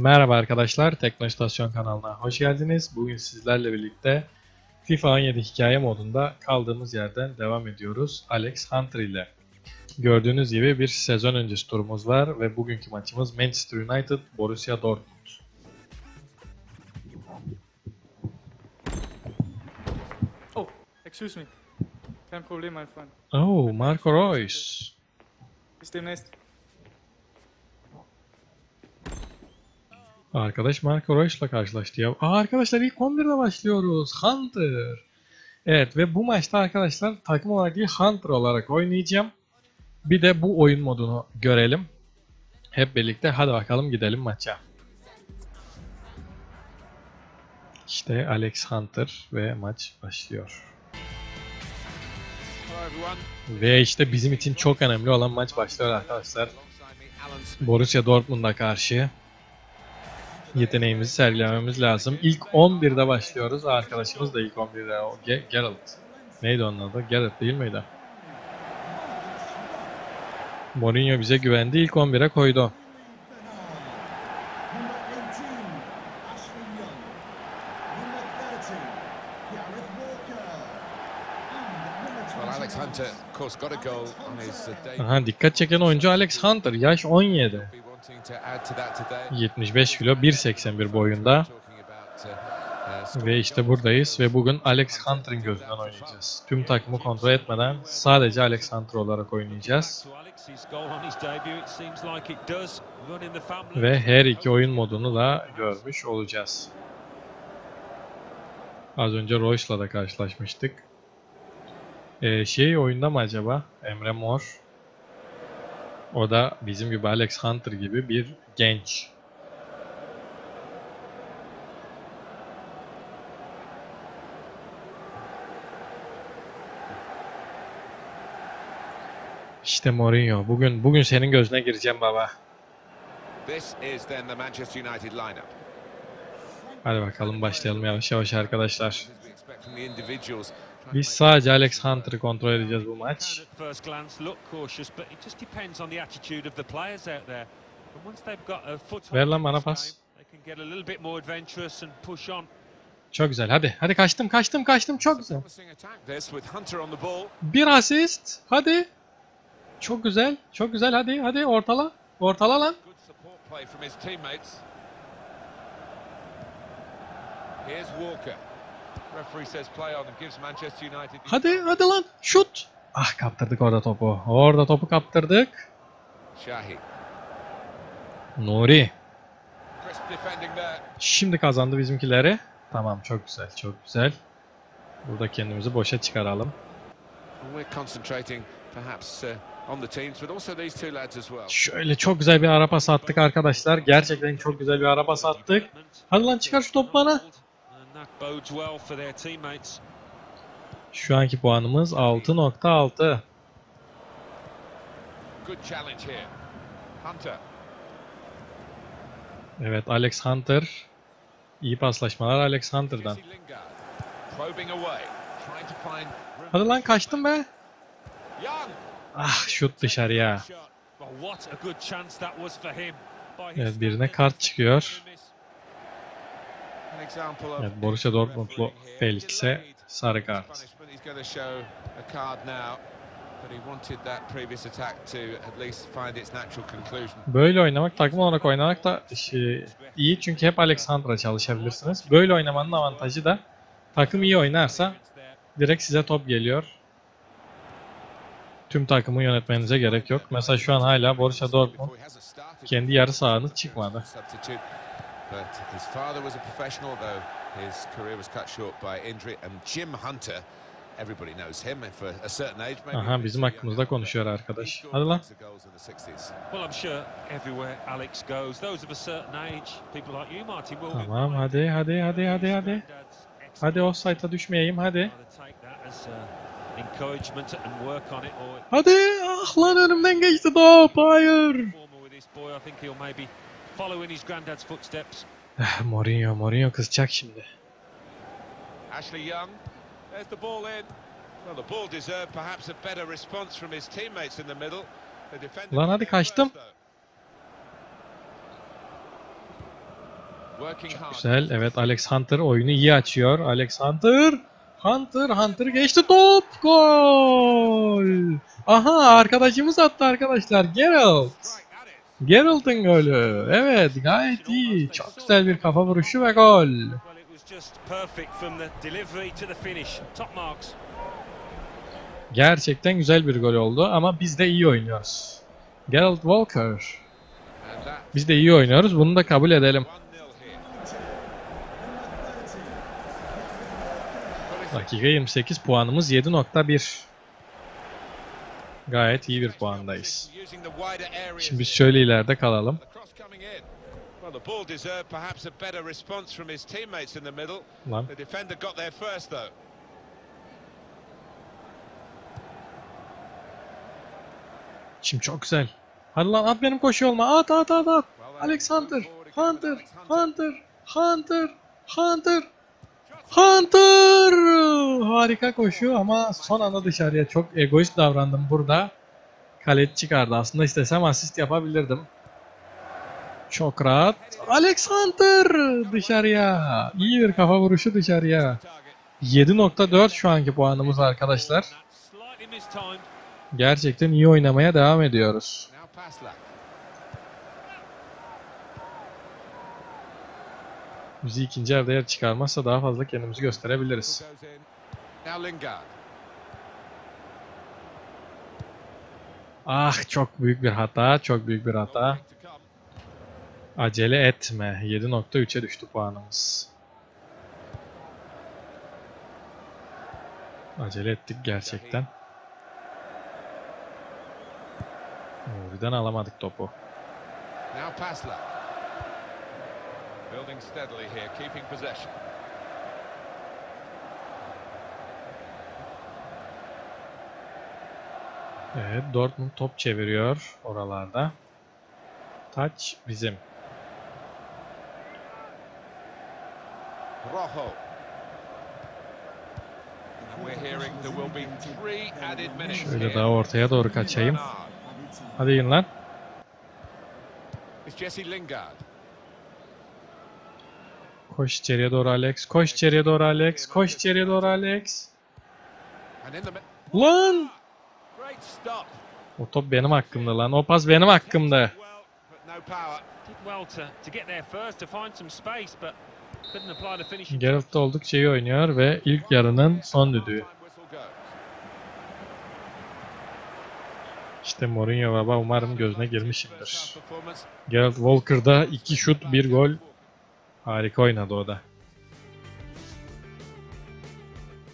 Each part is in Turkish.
Merhaba arkadaşlar, Teknostasyon kanalına hoş geldiniz. Bugün sizlerle birlikte FIFA 17 hikaye modunda kaldığımız yerden devam ediyoruz Alex Hunter ile. Gördüğünüz gibi bir sezon öncesi turumuz var ve bugünkü maçımız Manchester United Borussia Dortmund. Oh, excuse me. Kein Problem, mein Freund. Oh, Marco Reus. Bis demnächst. Arkadaş Marco Reus'la karşılaştı ya. Aa, arkadaşlar ilk 11'de başlıyoruz. Hunter. Evet ve bu maçta arkadaşlar takım olarak değil Hunter olarak oynayacağım. Bir de bu oyun modunu görelim. Hep birlikte hadi bakalım gidelim maça. İşte Alex Hunter ve maç başlıyor. Ve işte bizim için çok önemli olan maç başlıyor arkadaşlar. Borussia Dortmund'a karşı yeteneğimizi sergilememiz lazım. İlk 11'de başlıyoruz. Arkadaşımız da ilk 11'de o Ge- Geralt. Neydi onun adı? Geralt değil miydi? Mourinho bize güvendi. İlk 11'e koydu. Number 18, Ashley Young. Number 30, Gareth Walker. And number Well, 29, Alex Hunter, of course, got a goal on his uh. Aha dikkat çeken oyuncu Alex Hunter. Yaş 17. Be wanting to add to that today. 75 kilo 1.81 boyunda. Ve işte buradayız ve bugün Alex Hunter'ın gözünden oynayacağız. Tüm takımı kontrol etmeden sadece Alex Hunter olarak oynayacağız. Ve her iki oyun modunu da görmüş olacağız. Az önce Royce'la da karşılaşmıştık. Ee, şey oyunda mı acaba? Emre Mor. O da bizim gibi Alex Hunter gibi bir genç. İşte Mourinho. Bugün bugün senin gözüne gireceğim baba. This is then the Manchester United lineup. Hadi bakalım başlayalım yavaş yavaş arkadaşlar. Biz sadece Alex Hunter'ı kontrol edeceğiz bu maç. Ver lan bana pas. Çok güzel. Hadi. Hadi kaçtım, kaçtım, kaçtım. Çok güzel. Bir asist. Hadi. Çok güzel. Çok güzel. Hadi. Hadi ortala. Ortala lan. Here's Walker. Referee says play on and gives Manchester United. the- Hadi. Hadi lan. Şut. Ah kaptırdık orada topu. Orada topu kaptırdık. Nuri. Şimdi kazandı bizimkileri. Tamam çok güzel. Çok güzel. Burada kendimizi boşa çıkaralım. Uh. Şöyle çok güzel bir ara pas attık arkadaşlar. Gerçekten çok güzel bir ara pas attık. Hadi lan çıkar şu topu bana. Şu anki puanımız 6.6. Good challenge here. Hunter. Evet Alex Hunter. İyi paslaşmalar Alex Hunter'dan. Hadi lan kaçtım be. Ah şut dışarıya. Evet birine kart çıkıyor. Evet Borussia Dortmundlu. Felix'e sarı kart. Böyle oynamak, takım olarak oynamak da iyi çünkü hep Alex Hunter'a çalışabilirsiniz. Böyle oynamanın avantajı da takım iyi oynarsa direkt size top geliyor. Tüm takımı yönetmenize gerek yok. Mesela şu an hala Borussia Dortmund kendi yarı sahanı çıkmadı. Substitute. But his father was a professional, though his career was cut short by injury. And Jim Hunter, everybody knows him for a certain age. Maybe Aha a bizim hakkımızda konuşuyor arkadaş. scored Hadi lan. lots of goals in the 60s. Well, I'm sure everywhere Alex goes, those of a certain age, people like you, Martin, will Tamam reminded hadi hadi hadi hadi hadi. granddad's excellent Hadi offside'a düşmeyeyim hadi. Either take that as uh, encouragement and work on it, Hadi ah lan önümden geçti top hayır. Follow in his granddad's footsteps. Eh, Mourinho Mourinho kızacak şimdi. Ashley Young. There's the ball in. Well, the ball deserved perhaps a better response from his teammates in the middle. The defender Lan hadi kaçtım. hard. Güzel. Evet Alex Hunter oyunu iyi açıyor. Alex Hunter. Hunter. Hunter geçti top. Gol. Aha arkadaşımız attı arkadaşlar. Geralt. Geralt'ın golü. Evet gayet iyi. Çok güzel bir kafa vuruşu ve gol. Gerçekten güzel bir gol oldu ama biz de iyi oynuyoruz. Geralt Walker. Biz de iyi oynuyoruz. Bunu da kabul edelim. 1-0 here. Number 30. Dakika 28 puanımız 7.1. Gayet iyi bir puandayız. Şimdi biz şöyle ileride kalalım. Lan. Şimdi çok güzel. Hadi lan at benim koşu yoluma. At at at at. Well, they Alex move Hunter. Hunter. Hunter. Hunter. Hunter. Harika koşu ama son anda dışarıya çok egoist davrandım burada. Kaleci çıkardı. Aslında istesem asist yapabilirdim. Çok rahat. Alex Hunter dışarıya. İyi bir kafa vuruşu dışarıya. Target. 7.4 şu anki puanımız arkadaşlar. Gerçekten iyi oynamaya devam ediyoruz. Now Paslak. Bizi ikinci yarıda yer çıkarmazsa daha fazla kendimizi gösterebiliriz. Ah çok büyük bir hata, çok büyük bir hata. Acele etme. 7.3'e düştü puanımız. Acele ettik gerçekten. Nuri'den alamadık topu. Now Paslak. Building steadily here, keeping possession. Evet Dortmund top çeviriyor oralarda. Taç bizim. Rojo. Şöyle daha ortaya doğru kaçayım. Hadi. It's Jesse Lingard. Koş içeriye doğru Alex. Koş içeriye doğru Alex. Koş içeriye doğru Alex. Lan! O top benim hakkımda lan. O pas benim hakkımda. Geralt oldukça iyi oynuyor ve ilk yarının son düdüğü. İşte Mourinho baba umarım gözüne girmişimdir. Geralt Walker'da 2 şut 1 gol. Harika oynadı o da.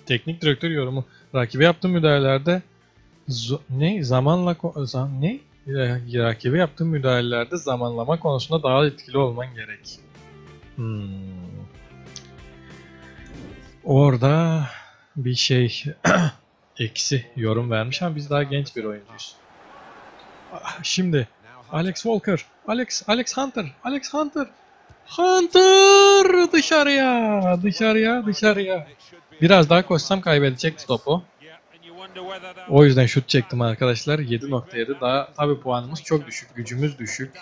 Teknik direktör yorumu. Rakibe yaptığım müdahalelerde ne zamanla zam ne Ra- rakibe yaptığım müdahalelerde zamanlama konusunda daha etkili olman gerek. Hmm. Orada bir şey eksi yorum vermiş ama biz daha genç bir oyuncuyuz. Ah, Şimdi. Alex Walker, Alex, Alex Hunter, Alex Hunter, Hunter dışarıya, dışarıya, dışarıya. Biraz daha koşsam kaybedecekti topu. O yüzden şut çektim arkadaşlar. 7.7 daha tabi puanımız çok düşük, gücümüz düşük.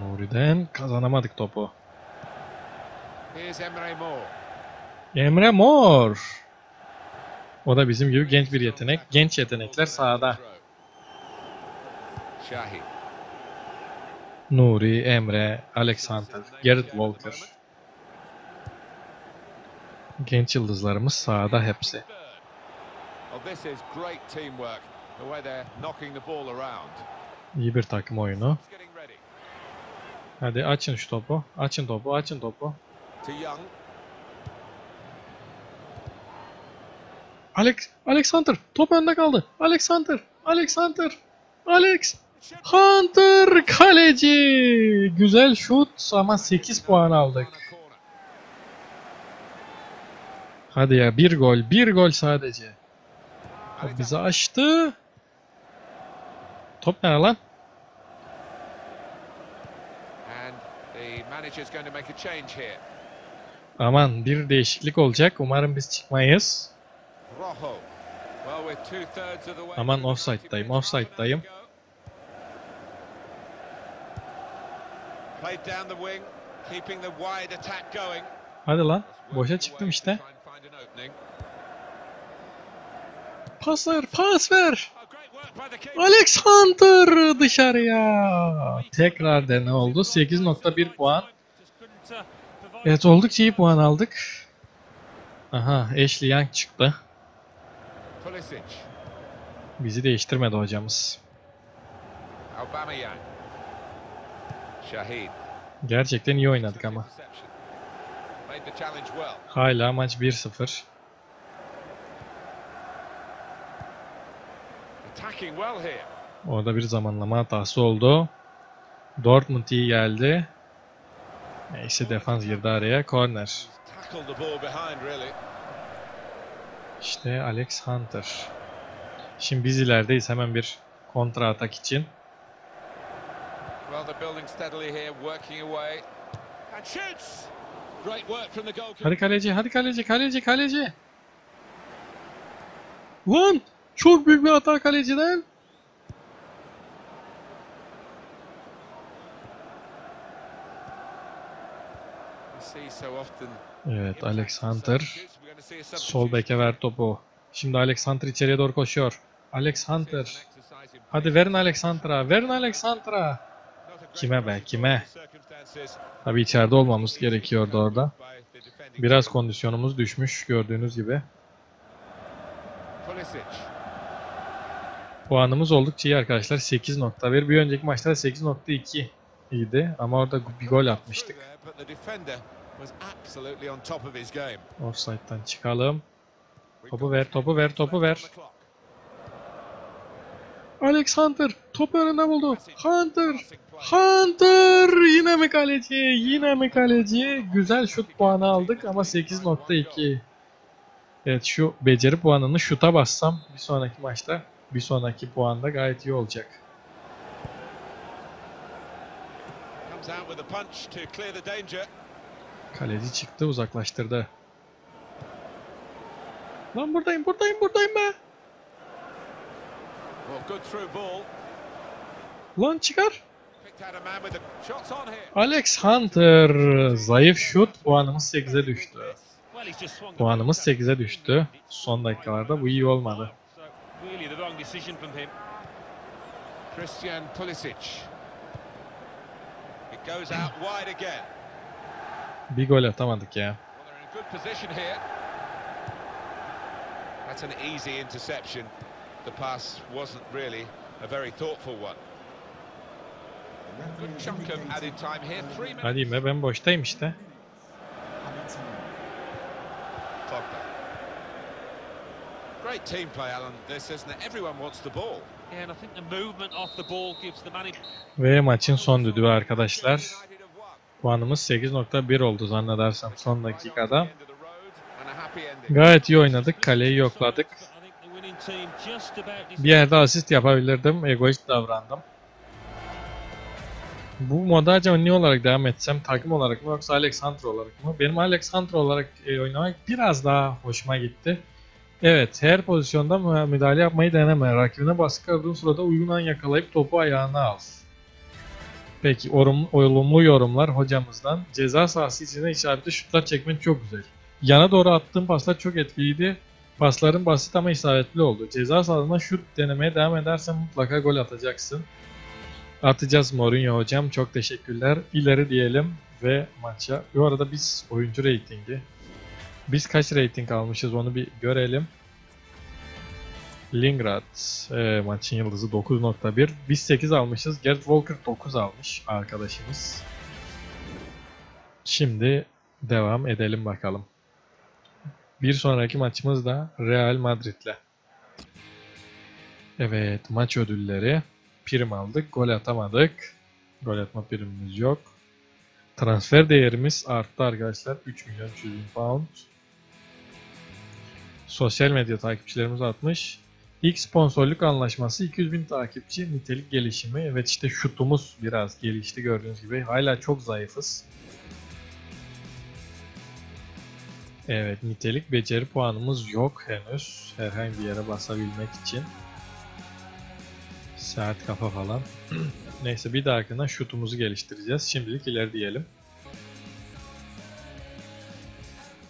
Nuri'den kazanamadık topu. Emre Moore. Emre Mor. O da bizim gibi genç bir yetenek. Genç yetenekler sahada. Nuri, Emre, Alex Hunter, Garrett Walker. Genç yıldızlarımız sahada hepsi. İyi bir takım oyunu. Hadi açın şu topu. Açın topu, açın topu. To Young. Alex, Alex Hunter. Top önde kaldı. Alex Hunter. Alex Hunter. Kaleci. Güzel şut ama 8 puan aldık. Hadi ya bir gol, bir gol sadece. Top bizi açtı. Top nerede lan? Aman bir değişiklik olacak. Umarım biz çıkmayız. Aman through the offside'dayım, 90 minutes. offside'dayım. Played down the wing, keeping the wide attack going. Hadi lan. Boşa çıktım işte. Pas ver, pas ver. Oh, great work by the keeper. Alex Hunter dışarıya. Tekrar dene oldu. 8.1 puan. Evet oldukça iyi puan aldık. Aha Ashley Young çıktı. Pulisic, Bizi değiştirmedi hocamız. Aubameyang, Shahid. Gerçekten iyi oynadık ama. Hala maç 1-0. Attacking well here. Orada bir zamanlama hatası oldu. Dortmund iyi geldi. Neyse defans girdi araya. Corner. Tackled the ball behind really. İşte Alex Hunter. Şimdi biz ilerideyiz hemen bir kontra atak için. Hadi kaleci, hadi kaleci, kaleci, kaleci. Lan! Çok büyük bir hata kaleciden. Evet, Alex Hunter. Sol beke ver topu. Şimdi Alex Hunter içeriye doğru koşuyor. Alex Hunter. Hadi verin Alex Hunter'a. Verin Alex Hunter'a. Kime be, kime? Tabii içeride olmamız gerekiyordu orada. Biraz kondisyonumuz düşmüş gördüğünüz gibi. Puanımız oldukça iyi arkadaşlar. 8.1. Bir önceki maçta da 8.2 iyiydi. Ama orada bir gol atmıştık. Was absolutely on top of his game. Offside'dan çıkalım. Topu ver, 10 topu ver, topu ver. Alex Hunter topu önüne buldu. Hunter! Hunter! Yine mi kaleci? Yine mi kaleci? Güzel şut puanı aldık ama 8.2. Evet şu beceri puanını şuta bassam bir sonraki maçta bir sonraki puanda gayet iyi olacak. Comes out with a punch to clear the danger. Kaleci çıktı uzaklaştırdı. Lan buradayım buradayım buradayım be. Lan çıkar. Alex Hunter zayıf şut puanımız 8'e düştü. Puanımız ball. 8'e düştü. Son dakikalarda bu iyi olmadı. Christian Pulisic. It goes out wide again. Bir gol atamadık ya. That's an easy interception. The pass wasn't really a very thoughtful one. Good chunk of added time here. Three minutes. Hadi be ben boştayım işte. Pogba. Great team play, Alan. This isn't it? Everyone wants the ball. Yeah, and I think the movement off the ball gives the man in Ve maçın son düdüğü arkadaşlar. Puanımız 8.1 oldu zannedersem son dakikada. Gayet iyi oynadık. Kaleyi yokladık. Bir yerde asist yapabilirdim. Egoist davrandım. Bu moda acaba ne olarak devam etsem? Takım olarak mı yoksa Alex Hunter olarak mı? Benim Alex Hunter olarak e, oynamak biraz daha hoşuma gitti. Evet, her pozisyonda mü- müdahale yapmayı deneme. Rakibine baskı kırdığın sırada uygun an yakalayıp topu ayağına al. Peki, orum, olumlu yorumlar hocamızdan. Ceza sahası içine işaretli şutlar çekmen çok güzel. Yana doğru attığın paslar çok etkiliydi. Pasların basit ama isabetli oldu. Ceza sahasında şut denemeye devam edersen mutlaka gol atacaksın. Atacağız Mourinho hocam. Çok teşekkürler. İleri diyelim ve maça. Bu arada biz oyuncu reytingi. Biz kaç reyting almışız onu bir görelim. Lingrad e, maçın yıldızı 9.1. Biz 8 almışız. Gerd Walker 9 almış arkadaşımız. Şimdi devam edelim bakalım. Bir sonraki maçımız da Real Madrid'le. Evet maç ödülleri. Prim aldık. Gol atamadık. Gol atma primimiz yok. Transfer değerimiz arttı arkadaşlar. 3 milyon 300 bin pound. Sosyal medya takipçilerimiz artmış. İlk sponsorluk anlaşması 200 bin takipçi nitelik gelişimi. Evet işte şutumuz biraz gelişti gördüğünüz gibi. Hala çok zayıfız. Evet, nitelik beceri puanımız yok henüz. Herhangi bir yere basabilmek için. Sert kafa falan. Neyse bir dahakine şutumuzu geliştireceğiz. Şimdilik ileri diyelim.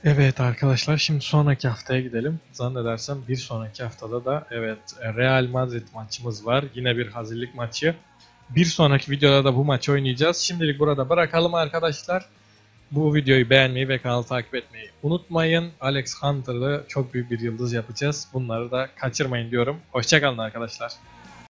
Evet arkadaşlar şimdi sonraki haftaya gidelim. Zannedersem bir sonraki haftada da evet Real Madrid maçımız var. Yine bir hazırlık maçı. Bir sonraki videoda da bu maçı oynayacağız. Şimdilik burada bırakalım arkadaşlar. Bu videoyu beğenmeyi ve kanalı takip etmeyi unutmayın. Alex Hunter'ı çok büyük bir yıldız yapacağız. Bunları da kaçırmayın diyorum. Hoşçakalın arkadaşlar.